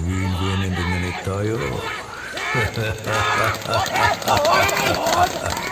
人間にでなれたよ。